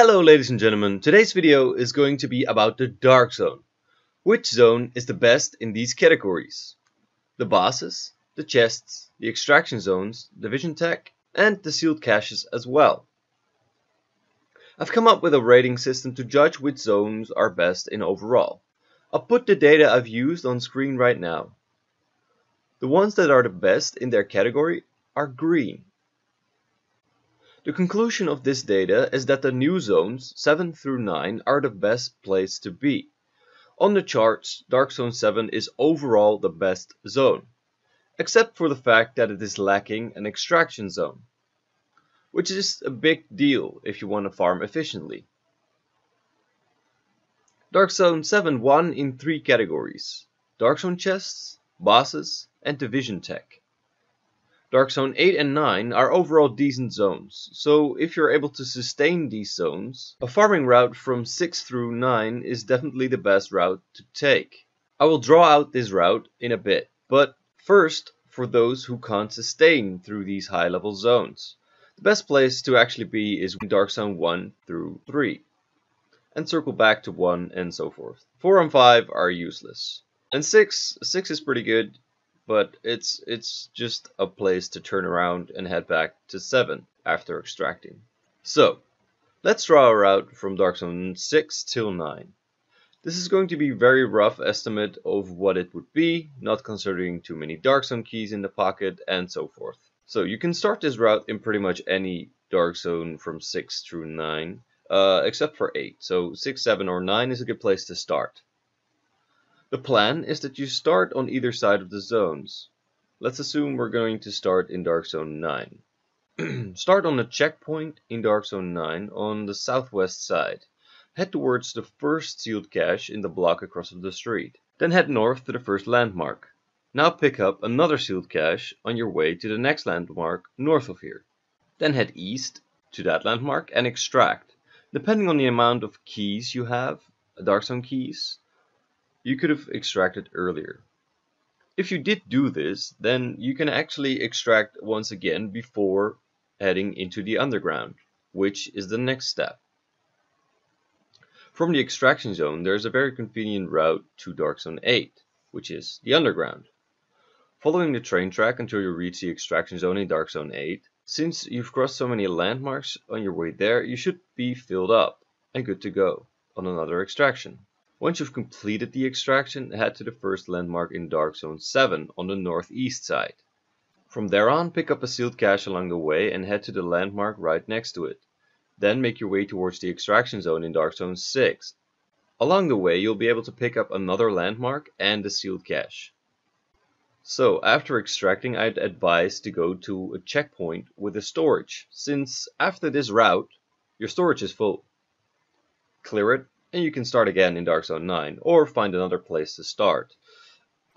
Hello ladies and gentlemen, today's video is going to be about the Dark Zone. Which zone is the best in these categories? The bosses, the chests, the extraction zones, the Division tech, and the sealed caches as well. I've come up with a rating system to judge which zones are best in overall. I'll put the data I've used on screen right now. The ones that are the best in their category are green. The conclusion of this data is that the new zones 7 through 9 are the best place to be. On the charts, Dark Zone 7 is overall the best zone, except for the fact that it is lacking an extraction zone, which is a big deal if you want to farm efficiently. Dark Zone 7 won in three categories, Dark Zone chests, bosses, and division tech. Dark Zone 8 and 9 are overall decent zones, so if you're able to sustain these zones, a farming route from 6 through 9 is definitely the best route to take. I will draw out this route in a bit, but first for those who can't sustain through these high level zones. The best place to actually be is Dark Zone 1 through 3, and circle back to 1 and so forth. 4 and 5 are useless. And 6, 6 is pretty good, but it's it's just a place to turn around and head back to 7 after extracting. So, let's draw a route from Dark Zone 6 till 9. This is going to be very rough estimate of what it would be, not considering too many Dark Zone keys in the pocket and so forth. So you can start this route in pretty much any Dark Zone from 6 through 9, uh, except for 8. So 6, 7 or 9 is a good place to start. The plan is that you start on either side of the zones. Let's assume we're going to start in Dark Zone 9. start on a checkpoint in Dark Zone 9 on the southwest side. Head towards the first sealed cache in the block across the street. Then head north to the first landmark. Now pick up another sealed cache on your way to the next landmark north of here. Then head east to that landmark and extract. Depending on the amount of keys you have, Dark Zone keys, you could have extracted earlier. If you did do this, then you can actually extract once again before heading into the underground, which is the next step. From the extraction zone, there is a very convenient route to Dark Zone 8, which is the underground. Following the train track until you reach the extraction zone in Dark Zone 8, since you've crossed so many landmarks on your way there, you should be filled up and good to go on another extraction. Once you've completed the extraction, head to the first landmark in Dark Zone 7 on the northeast side. From there on, pick up a sealed cache along the way and head to the landmark right next to it. Then make your way towards the extraction zone in Dark Zone 6. Along the way, you'll be able to pick up another landmark and a sealed cache. So, after extracting, I'd advise to go to a checkpoint with a storage, since after this route, your storage is full. Clear it and you can start again in Dark Zone 9, or find another place to start.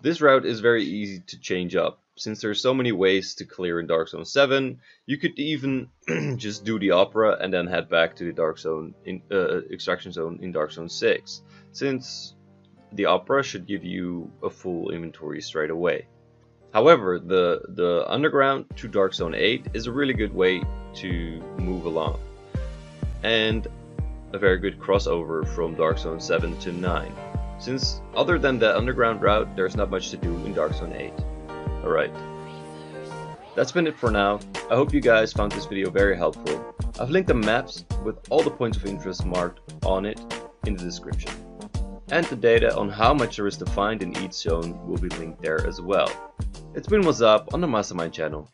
This route is very easy to change up. Since there's so many ways to clear in Dark Zone 7, you could even just do the Opera and then head back to the Dark Zone in uh, Extraction Zone in Dark Zone 6, since the Opera should give you a full inventory straight away. However, the, the Underground to Dark Zone 8 is a really good way to move along. And a very good crossover from Dark Zone 7 to 9, since other than the underground route, there's not much to do in Dark Zone 8. Alright. That's been it for now. I hope you guys found this video very helpful. I've linked the maps with all the points of interest marked on it in the description. And the data on how much there is to find in each zone will be linked there as well. It's been What's Up on the Mastermind channel.